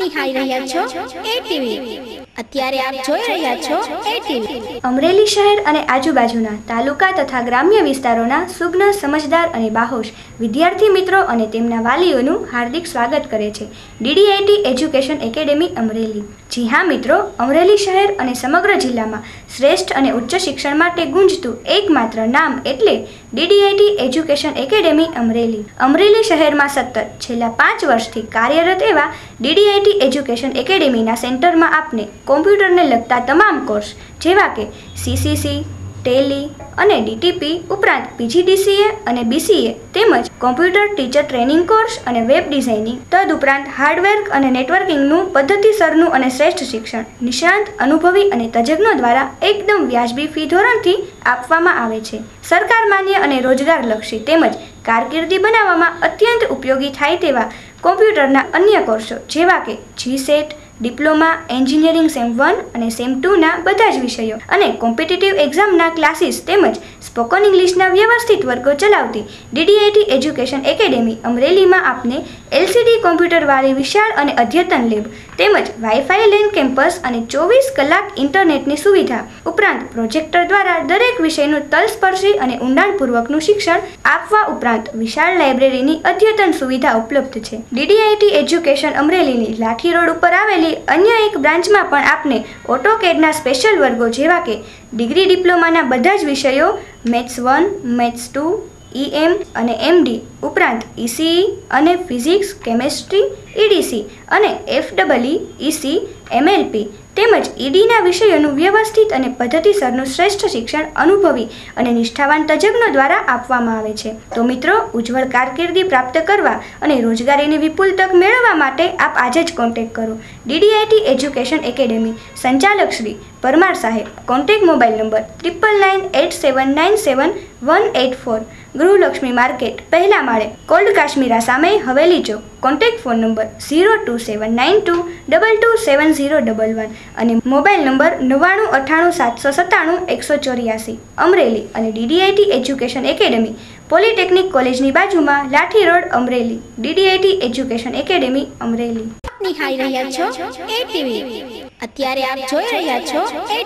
નિહાળી રહ્યા છો એ અત્યારે આપ જોઈ રહ્યા છો એ અમરેલી શહેર અને આજુબાજુના તાલુકા તથા ગ્રામ્ય વિસ્તારોના સુગ્ન, સમજદાર અને બાહોશ વિદ્યાર્થી મિત્રો અને તેમના વાલીઓનું હાર્દિક સ્વાગત કરે છે. DDIT education academy Amreli. જી હા મિત્રો, અમરેલી શહેર અને સમગ્ર જિલ્લામાં શ્રેષ્ઠ અને ઉચ્ચ શિક્ષણ માટે ગુંજતું એકમાત્ર નામ એટલે DDIT education academy Amreli. Amreli શહેરમાં સતત છેલ્લા પાંચ વર્ષથી કાર્યરત એવા ડીડીઆઈટી એજ્યુકેશન એકેડેમીના સેન્ટરમાં આપને કોમ્પ્યુટરને લગતા તમામ કોર્સ જેવા કે સીસીસી ટેલી અને ડીટીપી ઉપરાંત પીજીડીસીએ અને બીસીએ તેમજ કોમ્પ્યુટર ટીચર ટ્રેનિંગ કોર્સ અને વેબ ડિઝાઇનિંગ. તદુપરાંત હાર્ડવેર અને નેટવર્કિંગનું પદ્ધતિસરનું અને શ્રેષ્ઠ શિક્ષણ નિષ્ણાંત, અનુભવી અને તજજ્ઞો દ્વારા એકદમ વ્યાજબી ફી ધોરણથી આપવામાં આવે છે. સરકાર માન્ય અને રોજગારલક્ષી તેમજ કારકિર્દી બનાવવામાં અત્યંત ઉપયોગી થાય તેવા કોમ્પ્યુટરના અન્ય કોર્સો જેવા કે GSET diploma, engineering sem one અને સેમ ટુના બધા જ વિષયો. અને કોમ્પિટિટિવ એક્ઝામના ક્લાસીસ તેમજ સ્પોકન ઇંગ્લિશના વ્યવસ્થિત વર્ગો ચલાવતી ડીડીઆઈટી એજ્યુકેશન એકેડેમી અમરેલીમાં આપને એલસીડી કોમ્પ્યુટરવાળી વિશાળ અને અદ્યતન લેબ તેમજ વાઈફાઈ લેન કેમ્પસ અને ચોવીસ કલાક ઇન્ટરનેટની સુવિધા ઉપરાંત પ્રોજેક્ટર દ્વારા દરેક વિષયનું તલસ્પર્શી અને ઊંડાણપૂર્વકનું શિક્ષણ આપવા ઉપરાંત વિશાળ લાઇબ્રેરીની અદ્યતન સુવિધા ઉપલબ્ધ છે. ડીડીઆઈટી એજ્યુકેશન અમરેલીની લાઠી રોડ ઉપર આવેલી અન્ય એક બ્રાન્ચમાં પણ આપને ઓટોકેડના સ્પેશિયલ વર્ગો જેવા કે ડિગ્રી ડિપ્લોમાના બધા જ વિષયો, maths one, maths two EM અને એમડી ઉપરાંત ઈસીઈ અને ફિઝિક્સ, કેમેસ્ટ્રી ઈડીસી અને એફડબલઈ ઈસી એમએલપી તેમજ ઈડીના વિષયોનું વ્યવસ્થિત અને પદ્ધતિસરનું શ્રેષ્ઠ શિક્ષણ અનુભવી અને નિષ્ઠાવાન તજજ્ઞો દ્વારા આપવામાં આવે છે. તો મિત્રો, ઉજ્જવળ કારકિર્દી પ્રાપ્ત કરવા અને રોજગારીની વિપુલ તક મેળવવા માટે આપ આજે જ કોન્ટેક્ટ કરો. ડીડીઆઈટી એજ્યુકેશન એકેડેમી સંચાલક શ્રી પરમાર સાહેબ. Contact mobile number triple nine eight seven nine seven one eight four Gruhalaxmi market, પહેલા માળે. કોલ્ડ કાશ્મીરા સામે Haveli Chowk. Contact phone number zero two seven nine two double two seven zero double one અને mobile number નવ્વાણું અઠ્ઠાણું સાતસો સત્તાણું એકસો ચોર્યાસી. અમરેલી અને ડીડીઆઈટી એજ્યુકેશન એકેડેમી પોલિટેકનિક કોલેજની બાજુમાં Lathi road, Amreli. DDIT education academy Amreli. નિહાળી રહ્યા છો એ અત્યારે આપ જોઈ રહ્યા છો એ